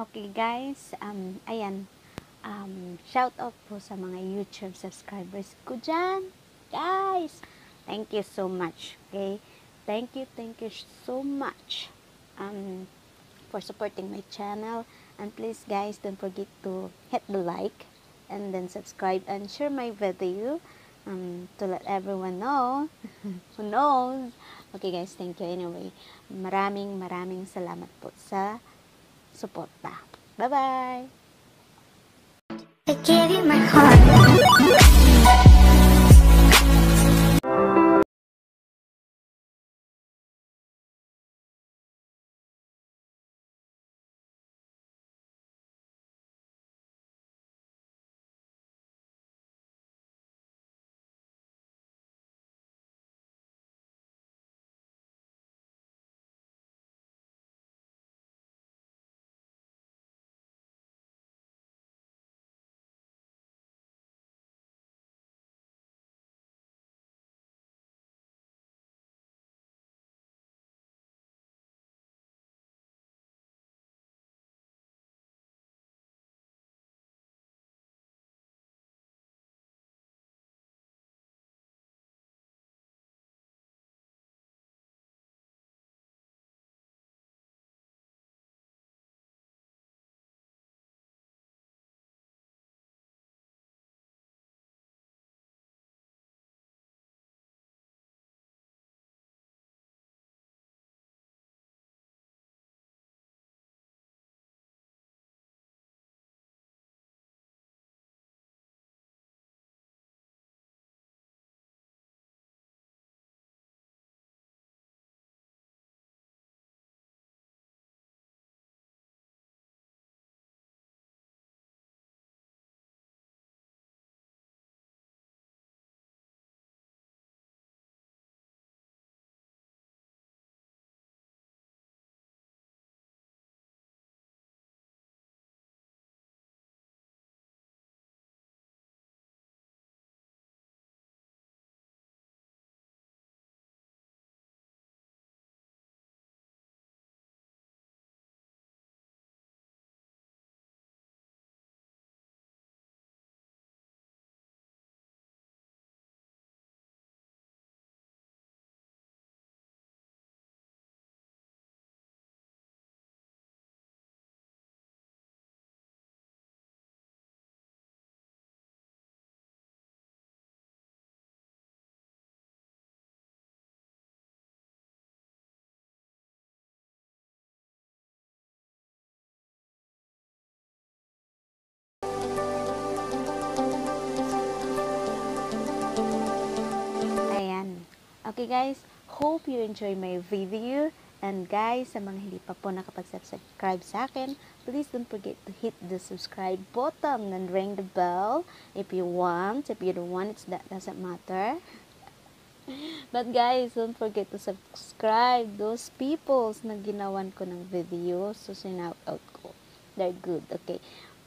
Okay guys, um, ayan, um, shout out po sa mga YouTube subscribers ko dyan. Guys, thank you so much. Okay? Thank you, thank you so much um, for supporting my channel. And please guys, don't forget to hit the like and then subscribe and share my video um, to let everyone know who knows. Okay guys, thank you anyway. Maraming maraming salamat po sa suporta. Bye-bye! I gave you my heart. Okay guys, hope you enjoy my video. And guys, sa mga hindi pa po nakapag-subscribe sa akin, please don't forget to hit the subscribe button and ring the bell if you want. If you don't want, that doesn't matter. But guys, don't forget to subscribe those peoples na ginawan ko ng video. So, sinout out ko. They're good. Okay.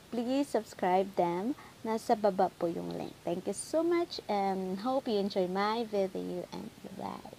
Please subscribe them. Nasa baba po yung link. Thank you so much and hope you enjoy my video and that.